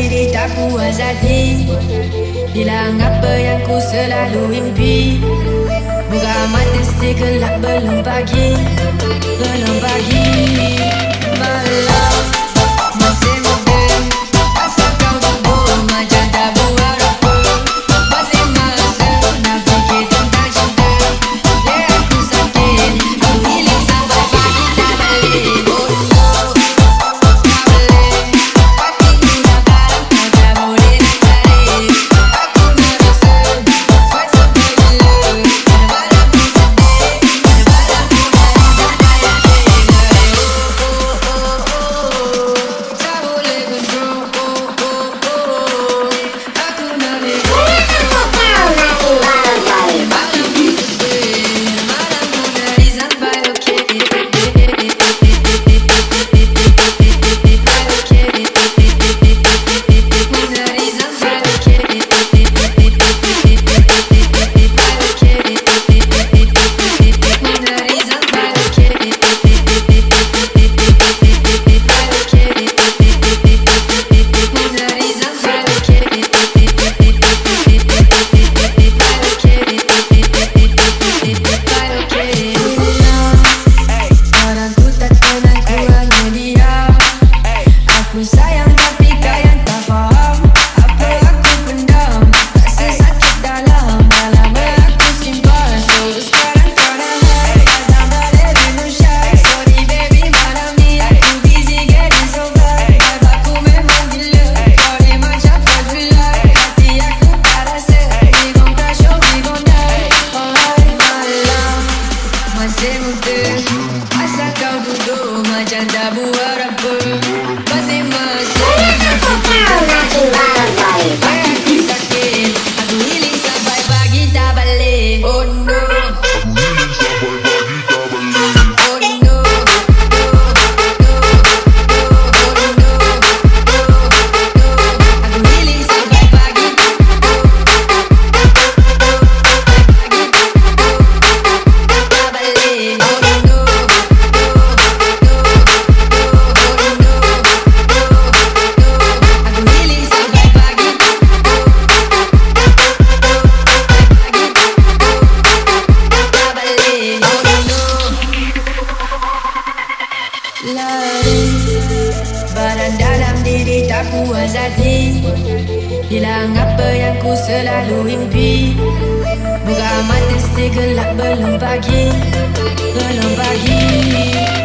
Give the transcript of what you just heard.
dirit aku azadi hilang apa yang ku selalu impi. Buka mata setiap gelap belum pagi. Belum pagi. Asal kau duduk macam tak buat apa Masih masih kau tahu nak jumpa baik Aku sakit, aku sampai pagi tak balik Oh no Lari Barang dalam diri tak puas hati Hilang apa yang ku selalu impi. Buka mata setiap gelap belum Belum pagi. Belum pagi.